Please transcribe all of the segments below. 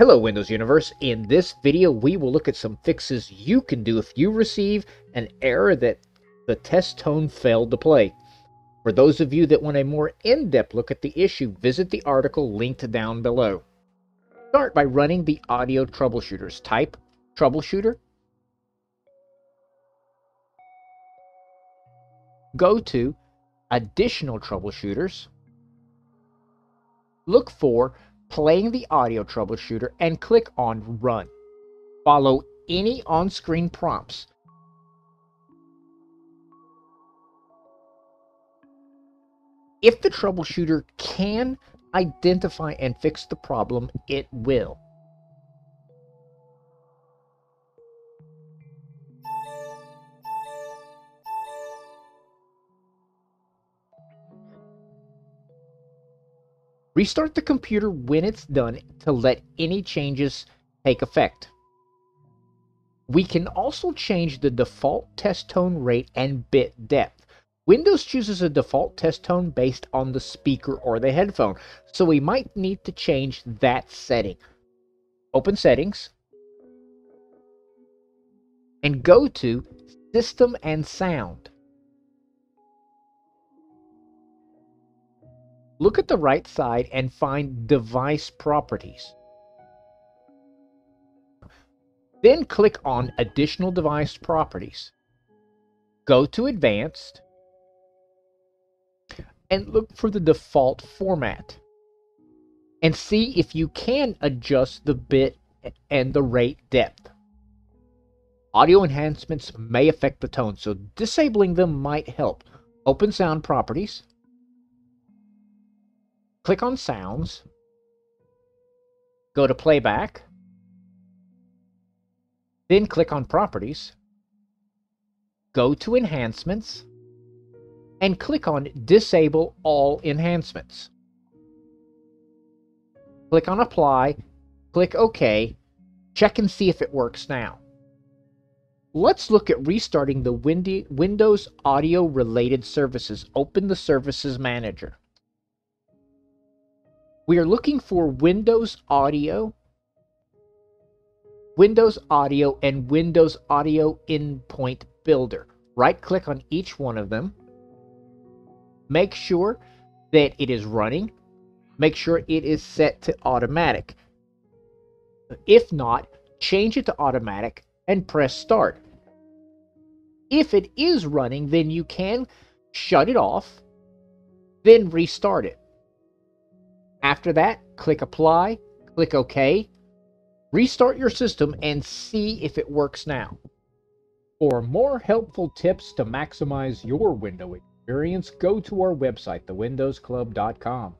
Hello Windows Universe. In this video we will look at some fixes you can do if you receive an error that the test tone failed to play. For those of you that want a more in-depth look at the issue, visit the article linked down below. Start by running the audio troubleshooters. Type troubleshooter. Go to additional troubleshooters. Look for playing the audio troubleshooter and click on Run. Follow any on-screen prompts. If the troubleshooter can identify and fix the problem, it will. Restart the computer when it's done to let any changes take effect. We can also change the default test tone rate and bit depth. Windows chooses a default test tone based on the speaker or the headphone, so we might need to change that setting. Open Settings and go to System and Sound. Look at the right side and find Device Properties. Then click on Additional Device Properties. Go to Advanced and look for the default format and see if you can adjust the bit and the rate depth. Audio enhancements may affect the tone, so disabling them might help. Open Sound Properties. Click on Sounds, go to Playback, then click on Properties, go to Enhancements, and click on Disable All Enhancements. Click on Apply, click OK, check and see if it works now. Let's look at restarting the Windows audio related services. Open the Services Manager. We are looking for Windows Audio, Windows Audio, and Windows Audio Endpoint Builder. Right click on each one of them. Make sure that it is running. Make sure it is set to automatic. If not, change it to automatic and press start. If it is running, then you can shut it off, then restart it. After that, click Apply, click OK, restart your system, and see if it works now. For more helpful tips to maximize your window experience, go to our website, thewindowsclub.com.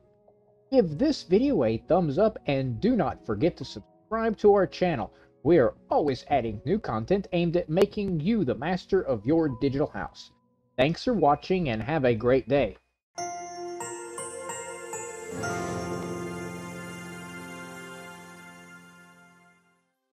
Give this video a thumbs up and do not forget to subscribe to our channel. We are always adding new content aimed at making you the master of your digital house. Thanks for watching and have a great day.